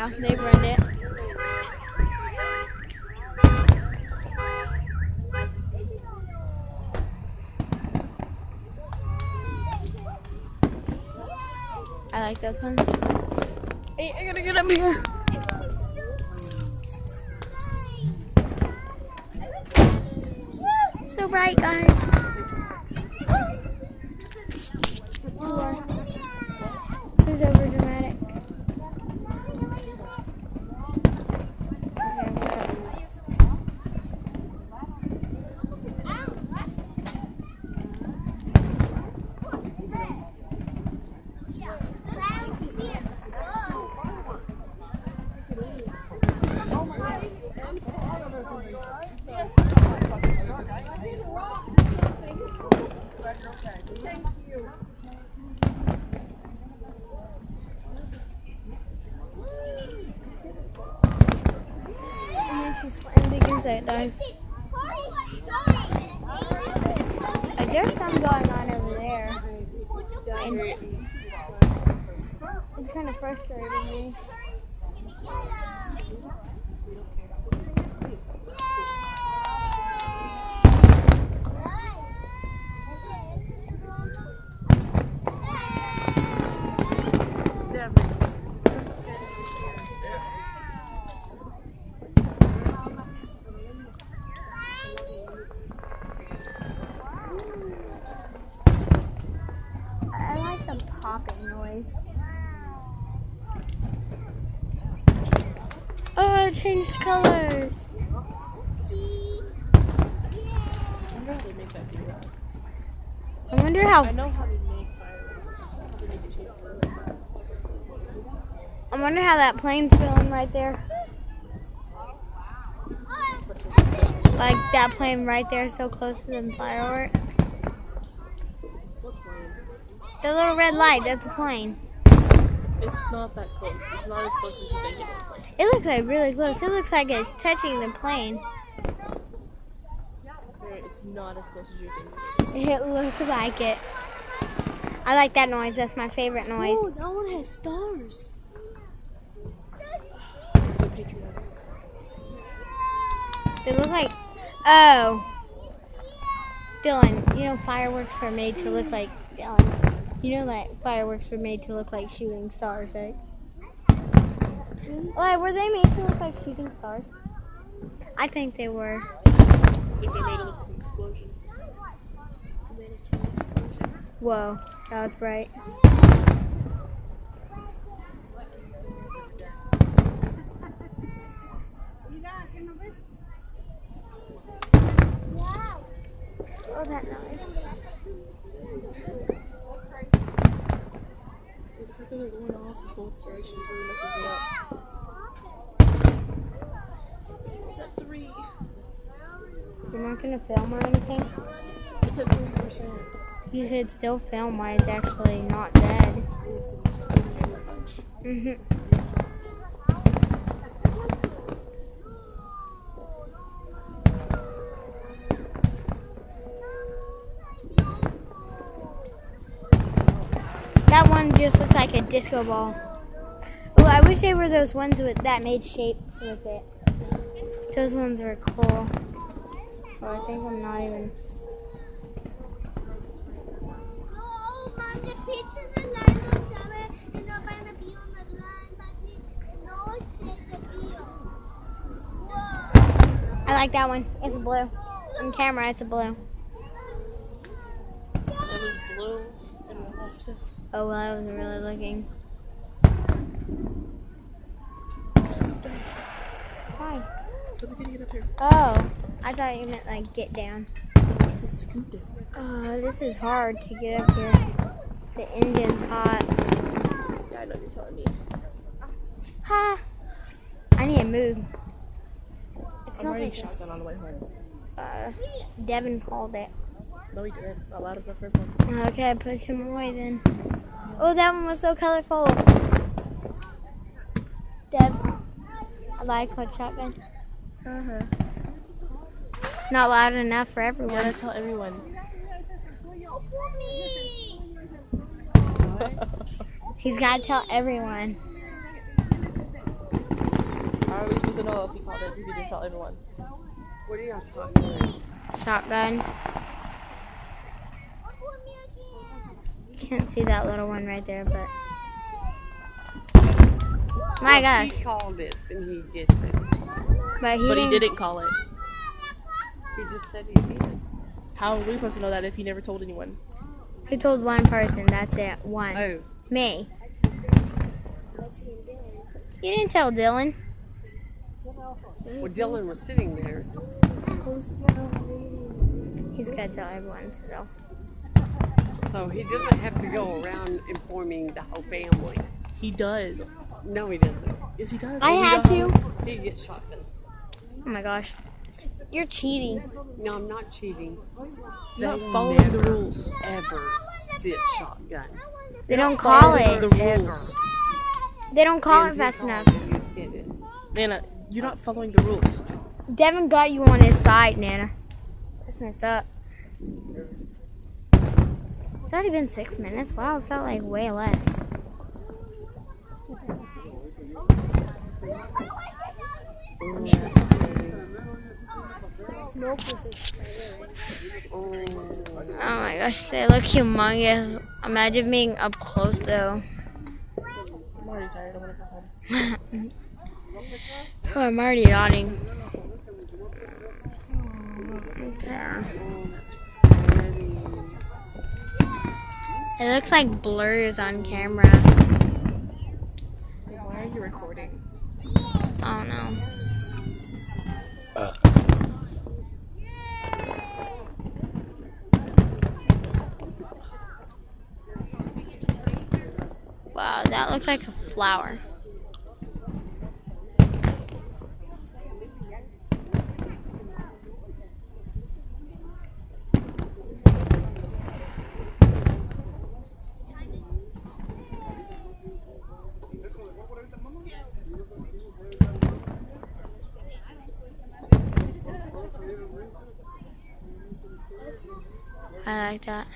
Yeah, they ruined it. I like those ones. Hey, I gotta get up here. So bright, guys. She's big insect guys. Like there's some going on over there. And it's kind of frustrating me. I like the popping noise. Oh, it changed colors. I wonder how they make that do that. I wonder I how. know how they make fireworks. I just don't know how they make it change color. I wonder how that plane's feeling right there. Like that plane right there, so close to the fireworks. The little red light, that's a plane. It's not that close. It's not as close as you think it is. Like, It looks like really close. It looks like it's touching the plane. it's not as close as you think it is. It looks like it. I like that noise. That's my favorite noise. Oh, that one has stars. The patriotic. They look like. Oh. Dylan, you know fireworks are made to look like. Dylan, you know that fireworks were made to look like shooting stars, right? Why were they made to look like shooting stars? I think they were. I think they made it look like an explosion. Whoa, that was bright. Oh, that noise. Dude, the fact that they're going off in both directions really messes me up. It's at three. You're not gonna film or anything? It's at three percent. You could still film why it's actually not dead. hmm disco ball. Oh, I wish they were those ones with that made shapes with it. Those ones were cool. Oh, I think I'm not even. I like that one. It's blue. On camera, it's a blue. Blue and I left it. Oh, well, I wasn't really looking. Hi. So we can get up here. Oh, I thought you meant like get down. Oh, this is hard to get up here. The engine's hot. Yeah, I know you're telling me. Ha! I need to move. It I'm like shotgun on the way home. Uh, Devin called it. No, we didn't. Not loud enough for everyone. Okay, push him away then. Oh, that one was so colorful. Dev, I like what shotgun. Uh huh. Not loud enough for You everyone. gotta tell everyone. For me. He's got to tell everyone. are we supposed to know if he called it if he didn't tell everyone? What are y'all talking about? Shotgun. Can't see that little one right there, but my If gosh. He called it, then he gets it. But he But didn't. didn't call it. He just said he did. How are we supposed to know that if he never told anyone? He told one person. That's it. One. Oh, Me. You didn't tell Dylan. well, Dylan was sitting there. He's got to tell everyone. So So he doesn't have to go around informing the whole family. He does. No, he doesn't. Yes, he does. I And we had know to. He gets shotgun. Oh my gosh. You're cheating. No, I'm not cheating. You're not They following never, the rules. Ever sit shotgun. They don't call Following it. the rules. They don't call it And he fast called enough. it, he's hit. Nana, you're not following the rules. Devin got you on his side, Nana. That's messed up. It's already been six minutes. Wow, it felt like way less. Oh, Oh my gosh, they look humongous. Imagine being up close though. I'm already tired. I want to go home. Oh, I'm already yawning. Oh, I'm tired. pretty. It looks like blurs on camera. Why are you recording? Oh no. Wow, that looks like a flower. I like that.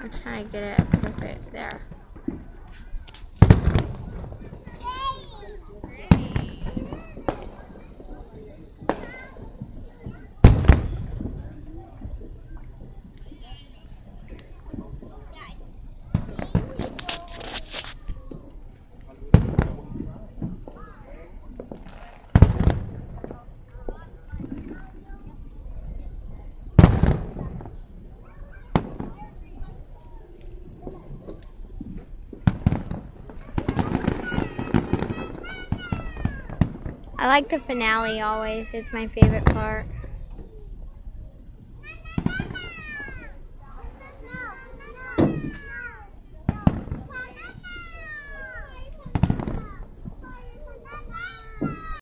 I'm trying to get it perfect there. I like the finale always. It's my favorite part.